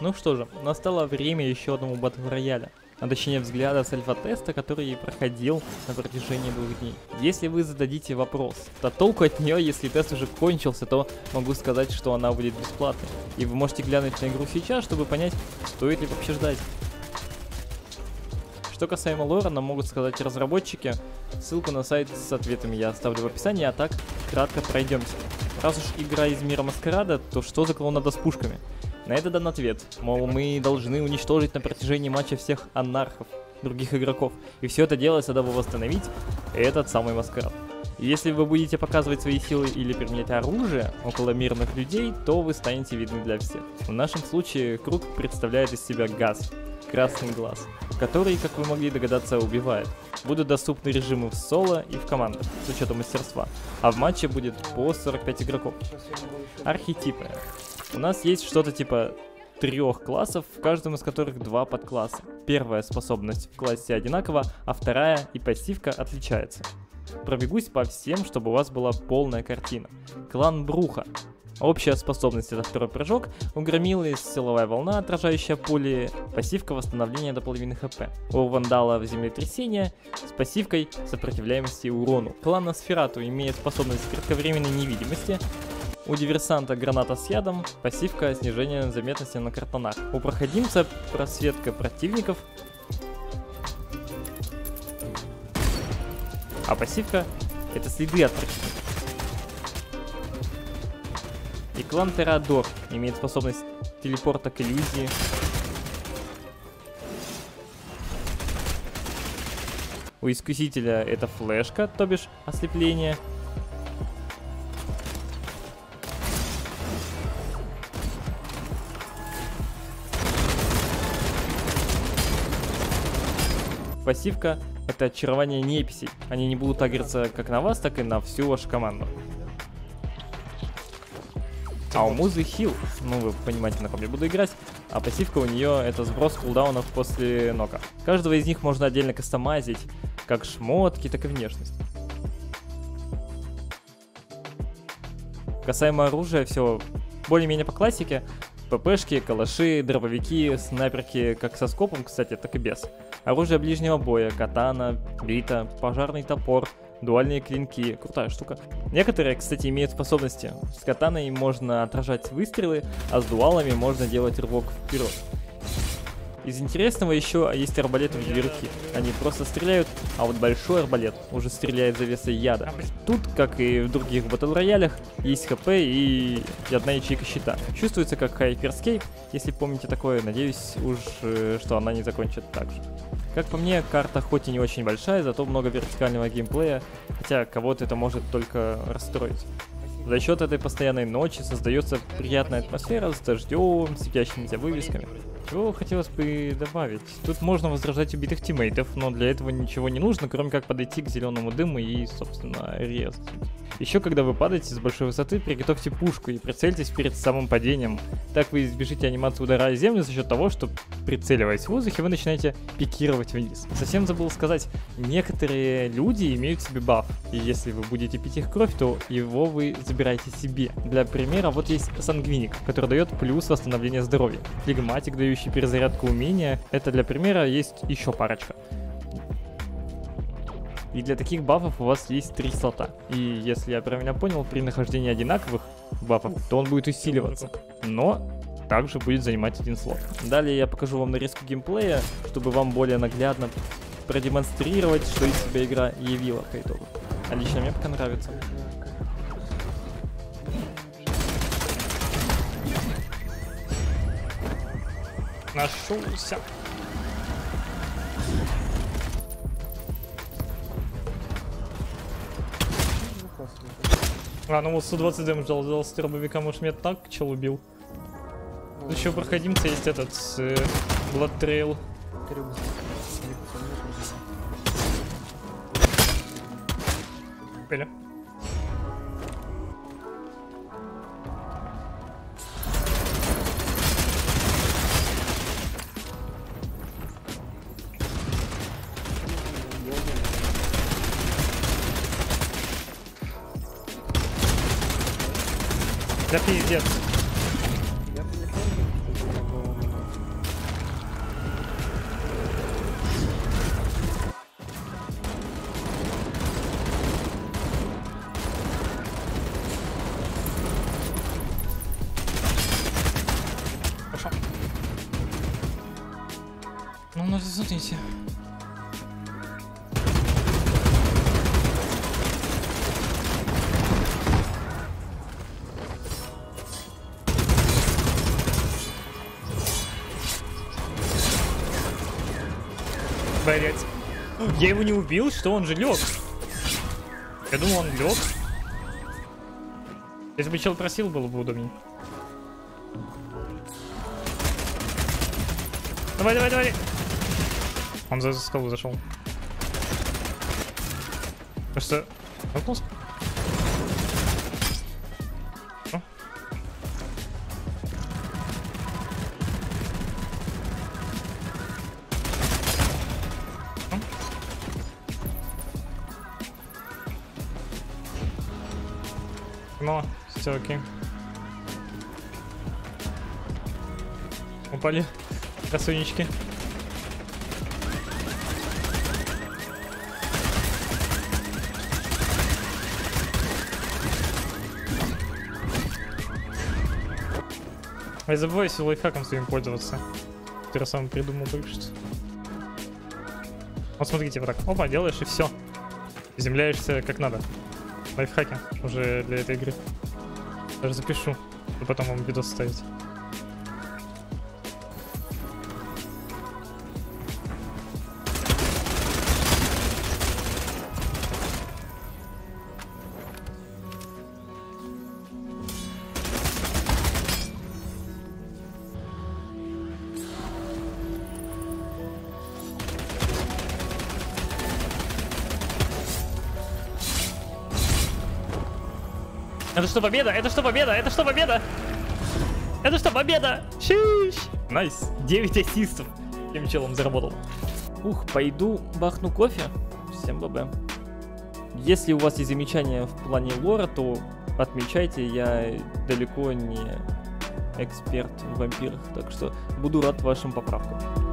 Ну что же, настало время еще одному батл рояля а точнее взгляда с альфа-теста, который проходил на протяжении двух дней. Если вы зададите вопрос, то толку от нее, если тест уже кончился, то могу сказать, что она будет бесплатной. И вы можете глянуть на игру сейчас, чтобы понять, стоит ли вообще ждать. Что касаемо лора, нам могут сказать разработчики. Ссылку на сайт с ответами я оставлю в описании, а так кратко пройдемся. Раз уж игра из мира маскарада, то что за клоунада с пушками? На это дан ответ, мол, мы должны уничтожить на протяжении матча всех анархов, других игроков. И все это делается, дабы восстановить этот самый маскарад. Если вы будете показывать свои силы или применять оружие около мирных людей, то вы станете видны для всех. В нашем случае круг представляет из себя газ, красный глаз, который, как вы могли догадаться, убивает. Будут доступны режимы в соло и в командах, с учетом мастерства, а в матче будет по 45 игроков. Архетипы. У нас есть что-то типа трех классов, в каждом из которых два подкласса. Первая способность в классе одинакова, а вторая и пассивка отличается. Пробегусь по всем, чтобы у вас была полная картина. Клан Бруха. Общая способность это второй прыжок, у Громилы силовая волна, отражающая пули, пассивка восстановления до половины хп. У Вандала землетрясение с пассивкой сопротивляемости урону. Клан Носферату имеет способность кратковременной невидимости, у диверсанта граната с ядом, пассивка снижение заметности на картонах. У проходимца просветка противников, а пассивка это следы от противников. И клан Терадор имеет способность телепорта к иллюзии. У искусителя это флешка, то бишь ослепление. Пассивка — это очарование неписей. Они не будут агриться как на вас, так и на всю вашу команду. А у Музы хил, ну вы понимаете, на ком я буду играть, а пассивка у нее это сброс кулдаунов после нока. Каждого из них можно отдельно кастомазить, как шмотки, так и внешность. Касаемо оружия, все более-менее по классике. ППшки, калаши, дробовики, снайперки как со скопом, кстати, так и без. Оружие ближнего боя, катана, бита, пожарный топор, дуальные клинки. Крутая штука. Некоторые, кстати, имеют способности. С катаной можно отражать выстрелы, а с дуалами можно делать рывок вперед. Из интересного еще есть арбалеты в две руки. Они просто стреляют, а вот большой арбалет уже стреляет за весой яда. Тут, как и в других батл роялях, есть хп и одна ячейка щита. Чувствуется как Hyperscape, если помните такое, надеюсь уж, э, что она не закончит так же. Как по мне, карта хоть и не очень большая, зато много вертикального геймплея, хотя кого-то это может только расстроить. За счет этой постоянной ночи создается приятная атмосфера с дождем, светящимися вывесками. Чего хотелось бы добавить? Тут можно возражать убитых тиммейтов, но для этого ничего не нужно, кроме как подойти к зеленому дыму и, собственно, резать. Еще когда вы падаете с большой высоты, приготовьте пушку и прицельтесь перед самым падением. Так вы избежите анимации удара о землю за счет того, что прицеливаясь в воздухе, вы начинаете пикировать вниз. Совсем забыл сказать, некоторые люди имеют себе баф, и если вы будете пить их кровь, то его вы забираете себе. Для примера, вот есть сангвиник, который дает плюс восстановления здоровья. Флегматик, дающий перезарядку умения. Это для примера есть еще парочка. И для таких бафов у вас есть три слота. И если я правильно понял, при нахождении одинаковых бафов, то он будет усиливаться. Но также будет занимать один слот. Далее я покажу вам нарезку геймплея, чтобы вам более наглядно продемонстрировать, что из себя игра явила по итогу. А лично мне пока нравится. Нашелся. А, ну вот 120 дэмэдж дал, дал с дробовика, может меня так чел убил. Ну еще проходимца есть этот, э, Blood Trail. Пеля. Да пиздец. Ну, ну, смотрите. Блять. Я его не убил, что он же лег. Я думал, он лег. Если бы чел просил, было бы удобнее. Давай, давай, давай. Он за скалу зашел. Просто... Нокнулся? Мало, все окей. Упали красунечки. А не забывайся лайфхаком своим пользоваться. Ты сам придумал только. Вот смотрите, вот так. Опа, делаешь и все. Приземляешься как надо. Лайфхаки уже для этой игры. Даже запишу, и потом вам видос ставить. Это что, победа? Это что, победа? Это что, победа? Это что, победа? Шиш! Nice. 9 ассистов. Тем челом заработал. Ух, пойду бахну кофе. Всем BB. Если у вас есть замечания в плане лора, то отмечайте, я далеко не эксперт в вампирах, так что буду рад вашим поправкам.